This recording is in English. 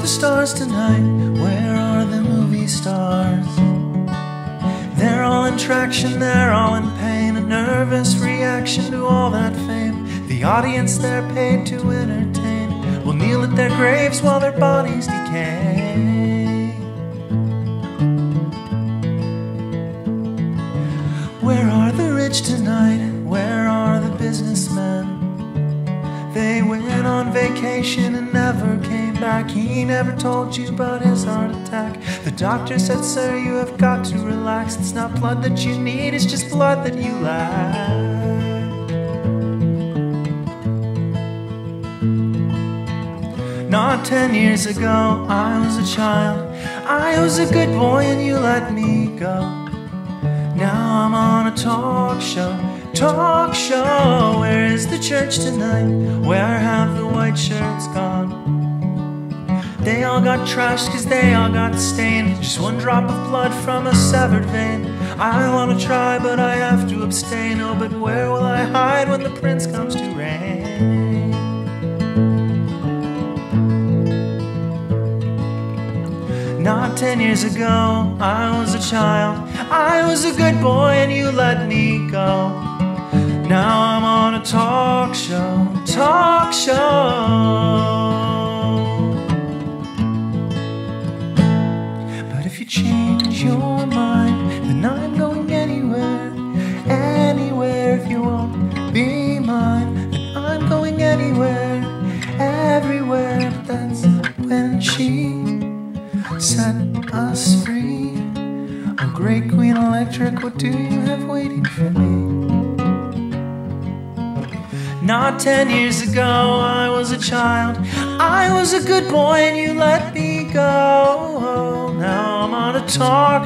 the stars tonight? Where are the movie stars? They're all in traction, they're all in pain, a nervous reaction to all that fame. The audience they're paid to entertain will kneel at their graves while their bodies decay. They went on vacation and never came back. He never told you about his heart attack. The doctor said, Sir, you have got to relax. It's not blood that you need, it's just blood that you lack. Not ten years ago, I was a child. I was a good boy and you let me go. Now I'm on a talk show, talk show. Where is the church tonight? Where have the white shirts gone? They all got trashed cause they all got stained. Just one drop of blood from a severed vein. I wanna try, but I have to abstain. Oh, but where will I hide when the prince comes to reign? Not ten years ago, I was a child. I was a good boy and you let me go. Talk show, talk show. But if you change your mind, then I'm going anywhere, anywhere. If you won't be mine, then I'm going anywhere, everywhere. But that's when she set us free. Oh, great Queen Electric, what do you have waiting for me? Not ten years ago, I was a child. I was a good boy, and you let me go. Now I'm on a talk